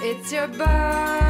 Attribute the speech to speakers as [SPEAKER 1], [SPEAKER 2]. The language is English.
[SPEAKER 1] It's your birthday.